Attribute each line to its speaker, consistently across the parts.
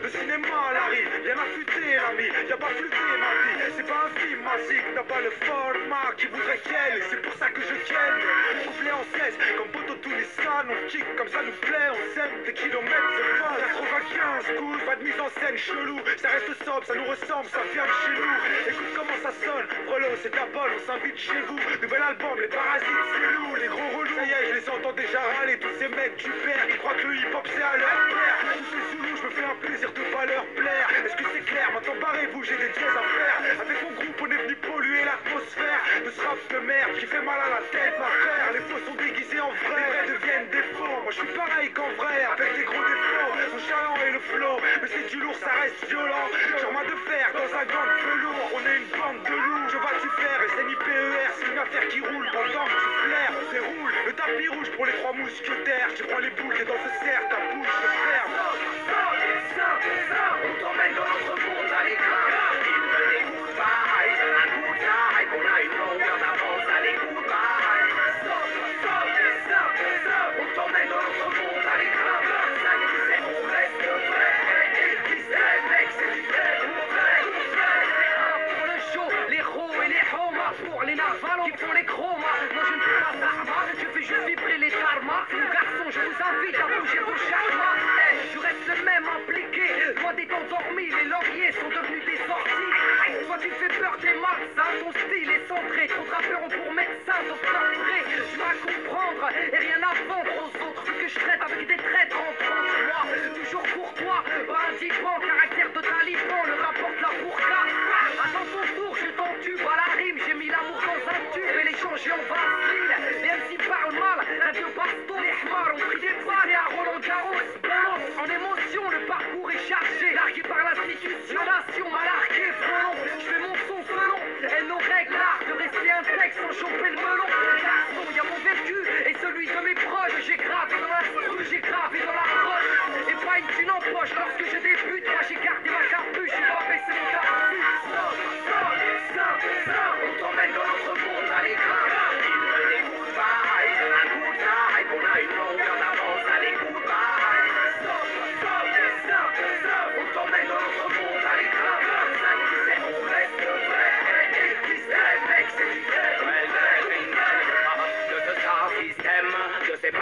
Speaker 1: les mal arrive, rien à futer l'ami, y'a pas flûté ma vie, c'est pas un film magique, t'as pas le format qui voudrait qu'elle, c'est pour ça que je ken. Couplé en 16, comme les scans, on kick comme ça nous plaît, on sème des kilomètres, c'est pas 95 coups, pas de mise en scène chelou, ça reste sobre, ça nous ressemble, ça vient de chez nous. Écoute comment ça sonne, Frelo, c'est ta bonne, on s'invite chez vous. Nouvel album, les parasites, c'est nous, les gros relous. Ça je les entends déjà râler, tous ces mecs du père, ils croient que le J'ai des dièses à faire. Avec mon groupe, on est venu polluer l'atmosphère de ce rap de merde qui fait mal à la tête, ma frère. Les faux sont déguisés en vrai, les vrais deviennent des faux. Moi je suis pareil qu'en vrai, avec des gros défauts. Son chaland et le flow, mais c'est du lourd, ça reste violent. Genre main de fer dans un gang velours, on est une bande de loups. Je vais tu faire, et c'est PER, c'est une affaire qui roule pendant que tu flaires. On déroule le tapis rouge pour les trois mousquetaires. Tu prends les boules et dans ce cerf, ta bouche
Speaker 2: Eh, Je reste même impliqué. Toi des endormis, les lauriers sont devenus des sorties. Toi tu fais peur tes malsains, ton style est centré. Rappeurs ont pour médecin docteur Dre Tu vas comprendre et rien à vendre aux autres que je traite avec des traîtres entre moi Toujours courtois, pas indifférent, you.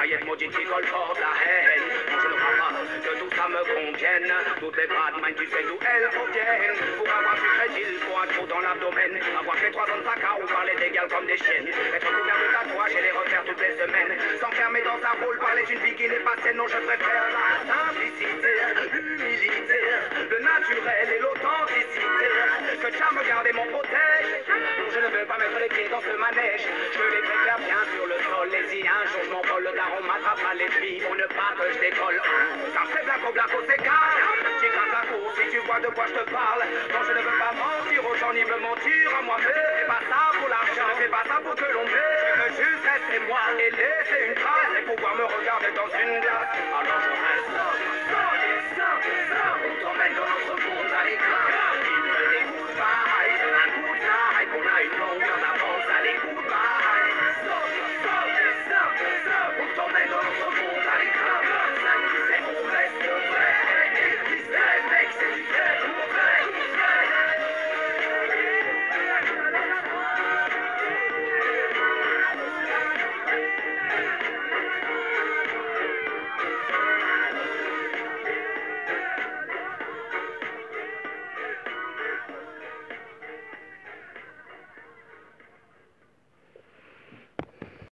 Speaker 2: De
Speaker 3: ces paillettes maudites qui colportent la haine. Je ne crois pas que tout ça me convienne. Toutes les bad minds, tu sais d'où elles proviennent. Pour avoir su fragile, pour un trou dans l'abdomen. Avoir fait trois ans de caca ou parler d'égal comme des chiennes. Être couvert de tatouages et les refaire toutes les semaines. S'enfermer dans un rôle, parler d'une vie qui n'est pas saine. Non, je préfère la un jour je m'envole, le daron m'attrape à les filles pour ne pas que je décolle. Ça c'est blaco, blaco, c'est calme. La course si tu vois de quoi je te parle. Non, je ne veux pas mentir aux gens ni me mentir à moi-même. Fais pas ça pour l'argent, fais pas ça pour que l'on m'aime. Je veux juste rester moi et laisser une trace et pouvoir me regarder dans une glace.